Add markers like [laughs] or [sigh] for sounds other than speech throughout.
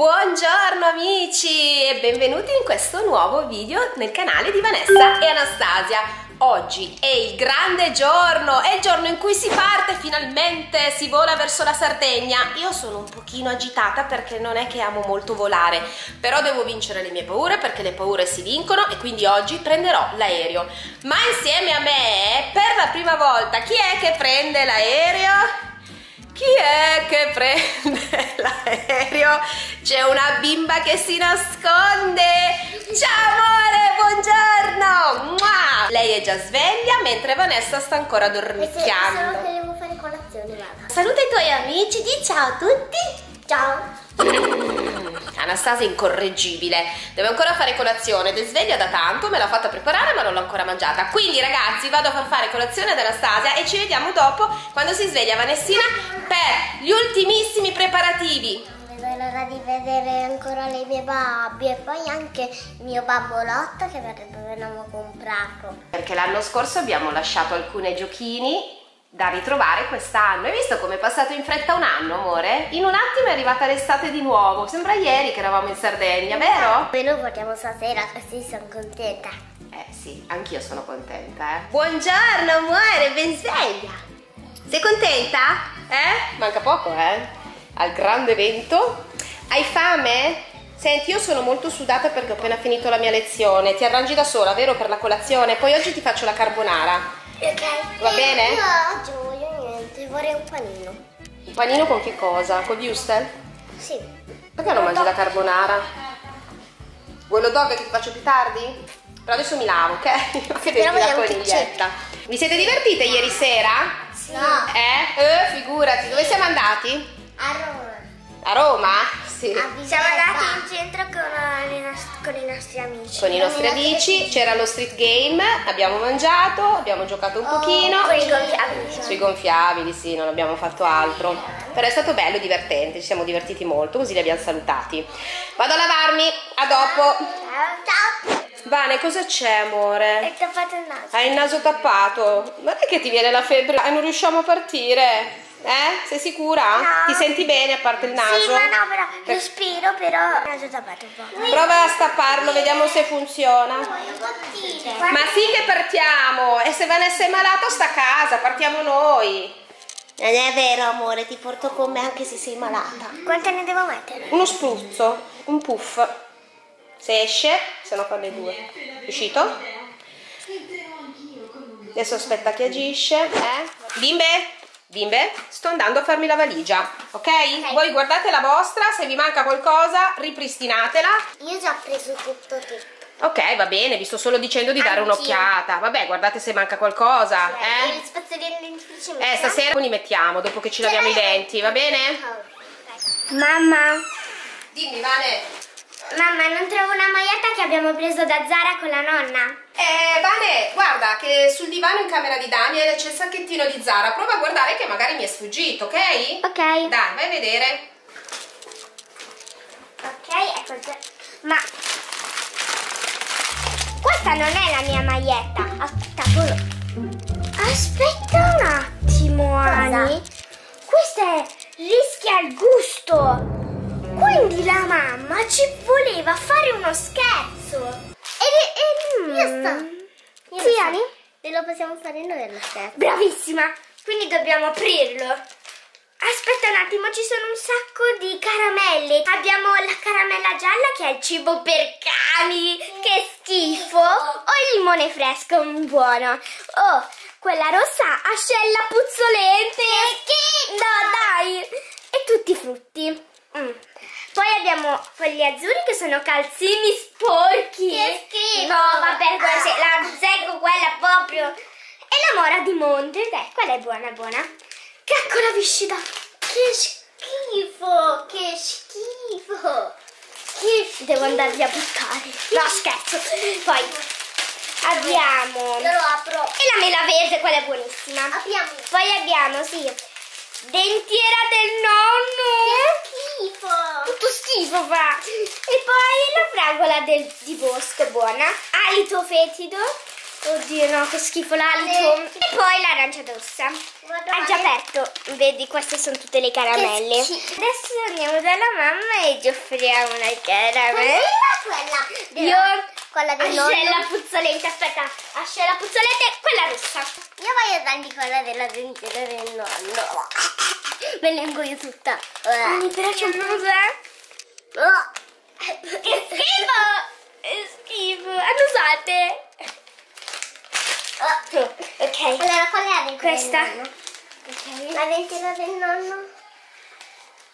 Buongiorno amici e benvenuti in questo nuovo video nel canale di Vanessa e Anastasia. Oggi è il grande giorno, è il giorno in cui si parte finalmente, si vola verso la Sardegna. Io sono un pochino agitata perché non è che amo molto volare, però devo vincere le mie paure perché le paure si vincono e quindi oggi prenderò l'aereo. Ma insieme a me, per la prima volta, chi è che prende l'aereo? Chi è che prende [laughs] l'aereo? C'è una bimba che si nasconde! Ciao amore, buongiorno! Mua! Lei è già sveglia mentre Vanessa sta ancora dormicchiando. Solo che devo fare colazione, guarda. Saluta i tuoi amici, di ciao a tutti! Ciao! [clears throat] Anastasia è incorreggibile, deve ancora fare colazione ed è sveglia da tanto, me l'ha fatta preparare ma non l'ho ancora mangiata. Quindi ragazzi vado a far fare colazione ad Anastasia e ci vediamo dopo quando si sveglia Vanessina per gli ultimissimi preparativi. Non vedo l'ora di vedere ancora le mie babbie e poi anche il mio babbolotto che avevamo comprato. Perché l'anno scorso abbiamo lasciato alcuni giochini da ritrovare quest'anno. Hai visto come è passato in fretta un anno, amore? In un attimo è arrivata l'estate di nuovo. Sembra ieri che eravamo in Sardegna, vero? Poi lo portiamo stasera, così sono contenta. Eh sì, anch'io sono contenta, eh. Buongiorno, amore, ben sveglia. Sei contenta? Eh? Manca poco, eh? Al grande evento. Hai fame? Senti, io sono molto sudata perché ho appena finito la mia lezione. Ti arrangi da sola, vero, per la colazione? Poi oggi ti faccio la carbonara. Ok. Va bene? Io oggi non voglio niente, vorrei un panino. Un panino con che cosa? Con wurstel? Sì. Perché non mangi la carbonara? Vuoi lo dog che ti faccio più tardi? Però adesso mi lavo, ok? [laughs] Che devi la coniglietta. Vi siete divertite ieri sera? Sì. Eh? Eh, figurati. Dove siamo andati? A Roma. A Roma? Sì. Siamo andati nostri amici. Con i nostri amici, c'era lo street game, abbiamo mangiato, abbiamo giocato un pochino. Con i gonfiabili. Sui gonfiabili, sì, non abbiamo fatto altro. Però è stato bello, divertente, ci siamo divertiti molto, così li abbiamo salutati. Vado a lavarmi, a dopo. Ciao, ciao. Vane, cosa c'è, amore? E ho fatto il naso. Hai il naso tappato? Ma non è che ti viene la febbre e non riusciamo a partire? Eh? Sei sicura? No. Ti senti bene a parte il naso? Sì, ma no, però Per- respiro, però il naso tappato un po'. Prova a stapparlo, vediamo se funziona. Ma sì che partiamo! E se Vanessa è malata sta a casa, partiamo noi. Non è vero, amore, ti porto con me anche se sei malata. Quante ne devo mettere? Uno spruzzo, un puff. Se esce, se no fanno le due. Uscito? Adesso aspetta che agisce. Eh? Bimbe? Bimbe? Sto andando a farmi la valigia, ok? Voi guardate la vostra, se vi manca qualcosa ripristinatela. Io ho già preso tutto tutto. Ok, va bene, vi sto solo dicendo di dare un'occhiata. Vabbè, guardate se manca qualcosa, E eh? il spazzolino dentifricio Eh, stasera li mettiamo dopo che ci laviamo i denti, va bene? Mamma, Dimmi, Vane. Mamma, non trovo una maglietta che abbiamo preso da Zara con la nonna. Eh, Vane, guarda che sul divano in camera di Daniel c'è il sacchettino di Zara. Prova a guardare che magari mi è sfuggito, ok? Ok. Dai, vai a vedere. Ok, ecco già. Ma questa non è la mia maglietta. Aspetta. Aspetta un attimo, Ani. Questa è rischia il gusto. Quindi la mamma ci voleva fare uno scherzo. E, e, Io so. Sì, Ani? E lo possiamo fare noi lo scherzo. Bravissima! Quindi dobbiamo aprirlo. Aspetta un attimo, ci sono un sacco di caramelle. Abbiamo la caramella gialla che è il cibo per cani. Che schifo! O il limone fresco, mm, buono. Oh, quella rossa ascella puzzolente. Che No, dai! E tutti i frutti. Mm. Poi abbiamo quelli azzurri che sono calzini sporchi. Che schifo! No, vabbè, quella se- la azzecco quella proprio. E la mora di monte, dai, quella è buona, buona. Caccola viscida. Che schifo, che schifo. Che devo andarli a buttare. No, scherzo. Poi abbiamo Io lo apro. e la mela verde, quella è buonissima. Apriamo. Poi abbiamo, sì, dentiera del nonno. Schifo. Tutto schifo fa. [laughs] E poi la fragola del, di bosco, buona. Alito fetido. Oddio no, che schifo l'alito. E poi l'arancia rossa. Ha già aperto. Vedi, queste sono tutte le caramelle. Adesso andiamo dalla mamma e gli offriamo una caramella. Quella della- Io quella del ascella nonno. puzzolente, aspetta, ascella puzzolente, quella rossa. Io voglio dargli quella della dentiera del nonno. [laughs] Me ne ingoio tutta. Mi piace un po' eh? Che schifo! Che schifo! Annusate! Ok. Allora, qual è la dentiera Questa. del nonno? La dentiera del nonno?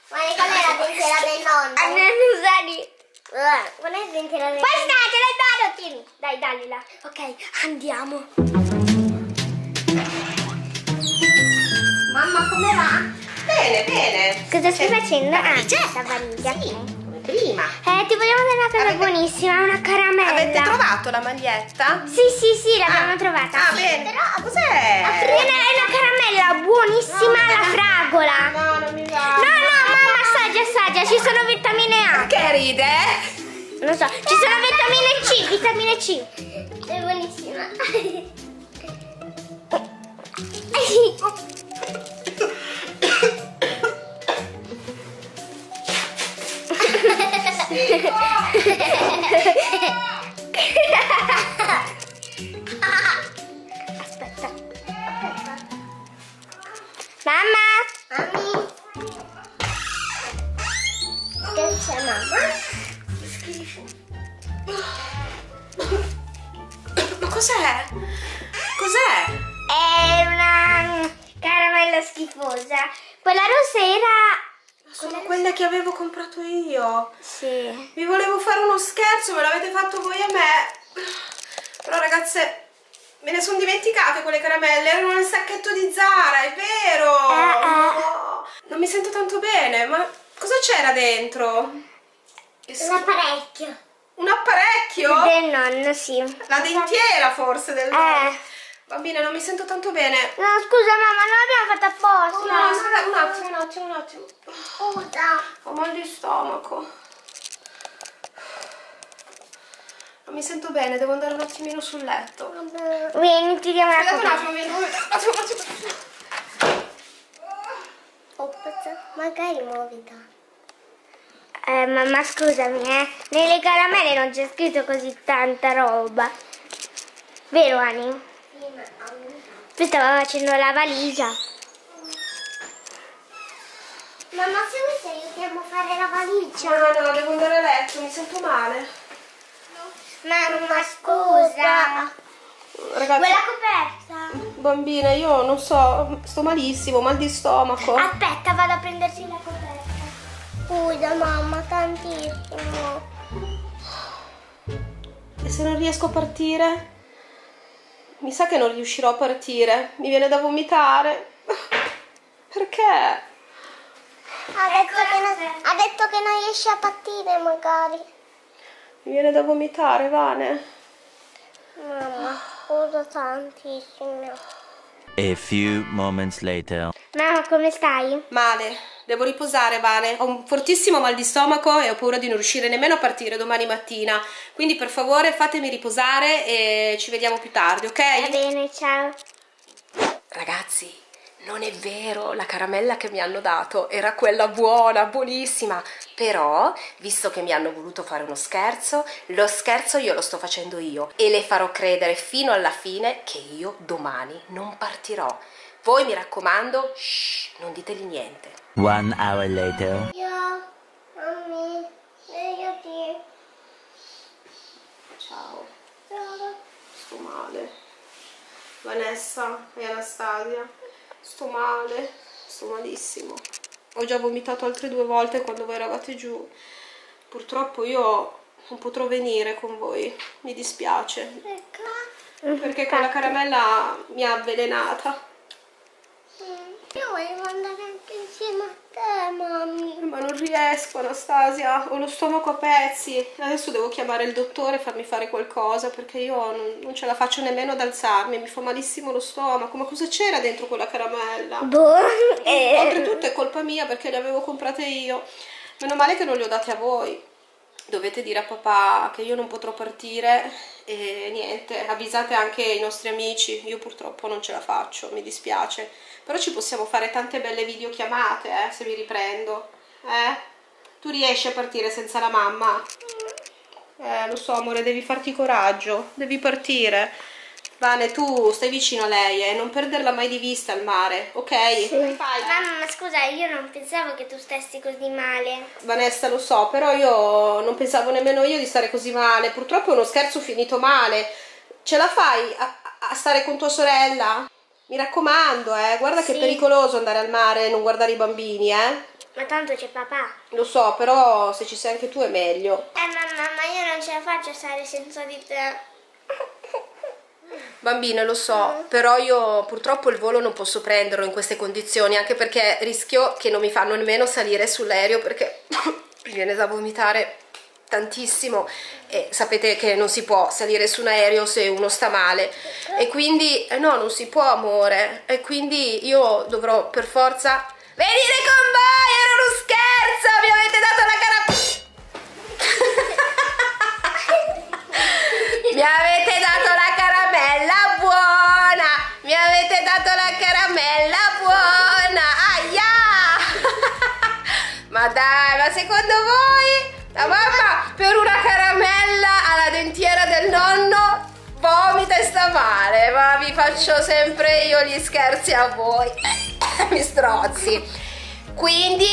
Guarda, qual è la dentiera del nonno? Annusati! Guarda, Qual è la dentiera del Questa nonno? te la do, tieni. Dai, dagliela. Ok, andiamo. Mamma, come va? Bene, bene. Cosa stai facendo? Ah, valigetta. la valigia. Come prima. Eh, ti vogliamo dare una cosa Avete- buonissima, una caramella. Avete trovato la maglietta? Sì, sì, sì, l'abbiamo Ah. trovata. Ah, bene. Cos'è? È una, è una caramella buonissima alla fragola. No, non mi va. No, no, mamma, assaggia, assaggia, ci sono vitamine A. Che ride? Non so, ci sono vitamine C, vitamine C. È buonissima. [laughs] [laughs] Aspetta. Mamma! Mami. Che c'è mamma? Ma cos'è? Cos'è? È una caramella schifosa. Quella rossa era... Sono quelle che avevo comprato io. Sì. Vi volevo fare uno scherzo, me l'avete fatto voi a me. Però ragazze, me ne sono dimenticate quelle caramelle, erano nel sacchetto di Zara, è vero. Eh, eh. No, non mi sento tanto bene, ma cosa c'era dentro? Un apparecchio. Un apparecchio? Del nonno, sì. La dentiera forse del Eh. Bambina, non mi sento tanto bene. No, scusa mamma, non l'abbiamo fatta apposta. No, aspetta, un attimo, un attimo, un attimo. Scusa. Ho mal di stomaco. Non mi sento bene, devo andare un attimino sul letto. Vieni, ti diamo una Aspetta un attimo, vieni, un attimo, un attimo. Ops, magari muovita. Eh, mamma, scusami, eh. Nelle caramelle non c'è scritto così tanta roba. Vero, Ani? Tu stava facendo la valigia. Mamma, se vuoi ti aiutiamo a fare la valigia. No, no, devo andare a letto, mi sento male. Mamma, scusa. Ragazzi, Vuoi la coperta? bambina, io non so, sto malissimo, mal di stomaco. Aspetta, vado a prendersi la coperta. Scusa mamma, tantissimo. E se non riesco a partire? Mi sa che non riuscirò a partire. Mi viene da vomitare. Perché? Ha detto, che non, ha detto che non riesce a partire magari. Mi viene da vomitare, Vane. Mamma, scusa tantissimo. A few moments later. Mamma, come stai? Male, devo riposare, Vane. Ho un fortissimo mal di stomaco e ho paura di non riuscire nemmeno a partire domani mattina. Quindi per favore fatemi riposare e ci vediamo più tardi, Va ok? bene, ciao. Ragazzi, non è vero, la caramella che mi hanno dato era quella buona, buonissima. Però, visto che mi hanno voluto fare uno scherzo, lo scherzo io lo sto facendo io e le farò credere fino alla fine che io domani non partirò. Voi mi raccomando, shh, non diteli niente. One hour later. Io, mamma. Ciao, sto male. Vanessa e Anastasia, sto male, sto malissimo. Ho già vomitato altre due volte quando voi eravate giù. Purtroppo io non potrò venire con voi, mi dispiace, Perché? perché quella caramella mi ha avvelenata. Io volevo andare anche insieme a te, mamma. Ma non riesco, Anastasia, ho lo stomaco a pezzi. Adesso devo chiamare il dottore e farmi fare qualcosa perché io non, non ce la faccio nemmeno ad alzarmi, mi fa malissimo lo stomaco. Ma cosa c'era dentro quella caramella? Boh. eh, Oltretutto è colpa mia perché le avevo comprate io. Meno male che non le ho date a voi. Dovete dire a papà che io non potrò partire e niente, avvisate anche i nostri amici, io purtroppo non ce la faccio, mi dispiace, però ci possiamo fare tante belle videochiamate eh, se mi riprendo, eh? Tu riesci a partire senza la mamma? Eh, lo so amore, devi farti coraggio, devi partire. Vane, tu stai vicino a lei e eh? non perderla mai di vista al mare, ok? Sì. Mamma, ma scusa, io non pensavo che tu stessi così male. Vanessa, lo so, però io non pensavo nemmeno io di stare così male. Purtroppo è uno scherzo finito male. Ce la fai a, a stare con tua sorella? Mi raccomando, eh, guarda sì. che è pericoloso andare al mare e non guardare i bambini, eh? Ma tanto c'è papà. Lo so, però se ci sei anche tu è meglio. Eh mamma, ma io non ce la faccio a stare senza di te. Bambine, lo so, mm. però io purtroppo il volo non posso prenderlo in queste condizioni, anche perché rischio che non mi fanno nemmeno salire sull'aereo perché [coughs] mi viene da vomitare tantissimo e sapete che non si può salire su un aereo se uno sta male e quindi eh no non si può amore e quindi io dovrò per forza venire con voi era uno scherzo mi avete dato la cara [laughs] mi avete ma dai ma secondo voi la mamma per una caramella alla dentiera del nonno vomita e sta male, ma vi faccio sempre io gli scherzi a voi. [coughs] Mi strozzi. Quindi,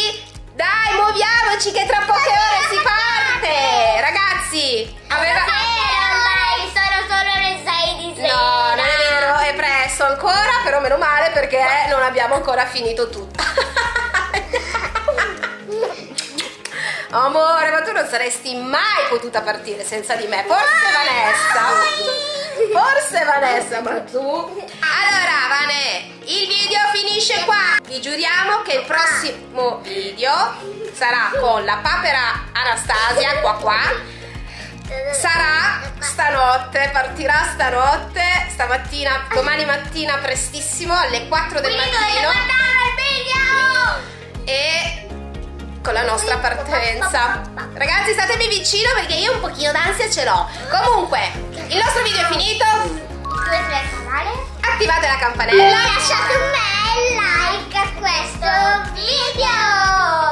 dai, muoviamoci che tra poche ore si parte. Ragazzi, aveva... Vero, sono solo le 6 di sera. No, non è vero, è presto ancora, però meno male perché non abbiamo ancora finito tutto. Amore, ma tu non saresti mai potuta partire senza di me. Forse Vanessa. Forse Vanessa, ma tu. Allora, Vane, il video finisce qua. Vi giuriamo che il prossimo video sarà con la papera Anastasia, qua qua. Sarà stanotte, partirà stanotte, stamattina, domani mattina prestissimo alle 4 del Quindi mattino. il video! E con la nostra partenza. Ragazzi, statemi vicino perché io un pochino d'ansia ce l'ho. Comunque, il nostro video è finito. Attivate la campanella. E lasciate un bel like a questo video.